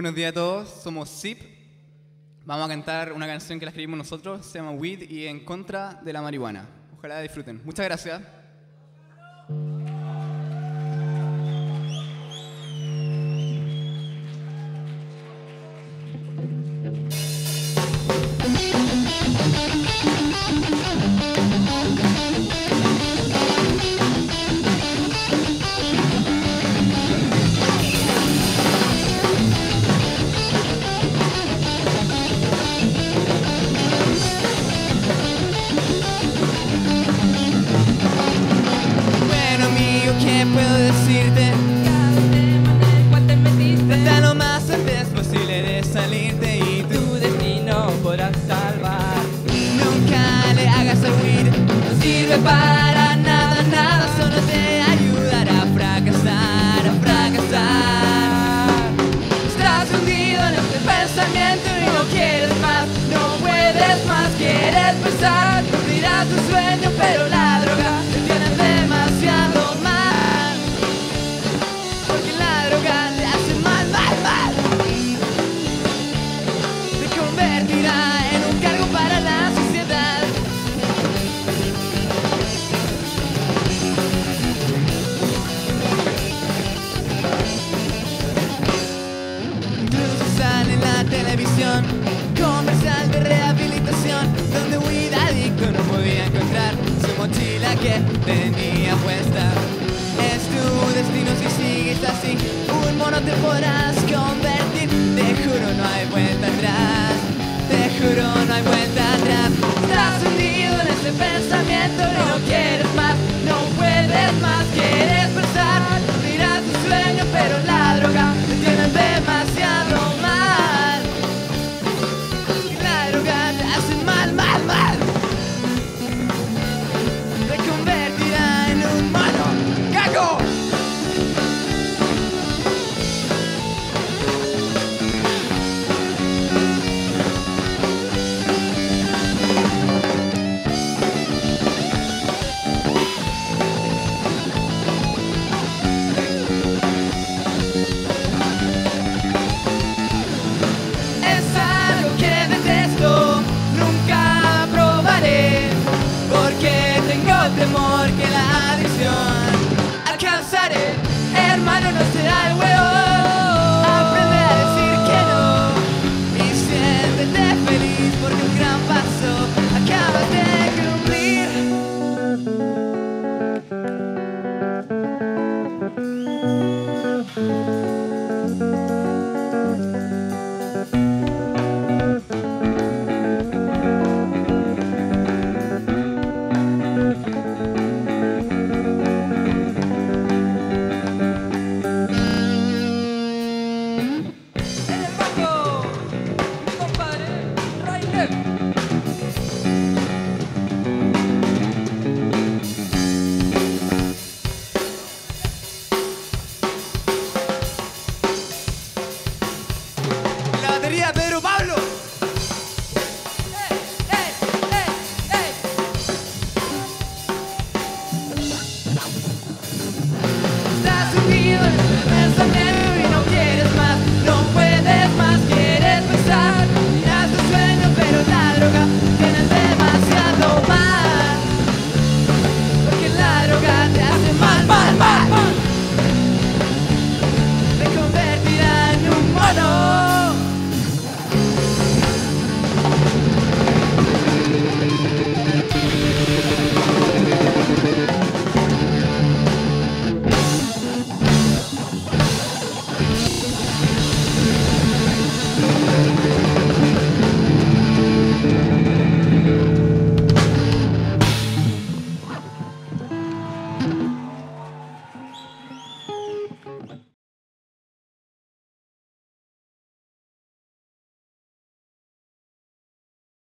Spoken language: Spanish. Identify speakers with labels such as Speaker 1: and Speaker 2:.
Speaker 1: Buenos días a todos, somos Zip. Vamos a cantar una canción que la escribimos nosotros, se llama Weed y en contra de la marihuana. Ojalá disfruten. Muchas gracias. Amigo, ¿qué puedo decirte?
Speaker 2: te metiste
Speaker 1: Trata lo más antes posible de salirte y tu
Speaker 2: destino podrás salvar.
Speaker 1: nunca le hagas weed. No sirve para nada, nada, solo te ayudará a fracasar, a fracasar. Estás hundido en este pensamiento y no quieres más, no puedes más, quieres pensar, comercial de rehabilitación, donde un adicto no podía encontrar su mochila que tenía puesta. Es tu destino si sigues así, un mono te podrás convertir, te juro no hay vuelta atrás, te juro no hay vuelta atrás. Estás hundido en ese pensamiento, no Come more.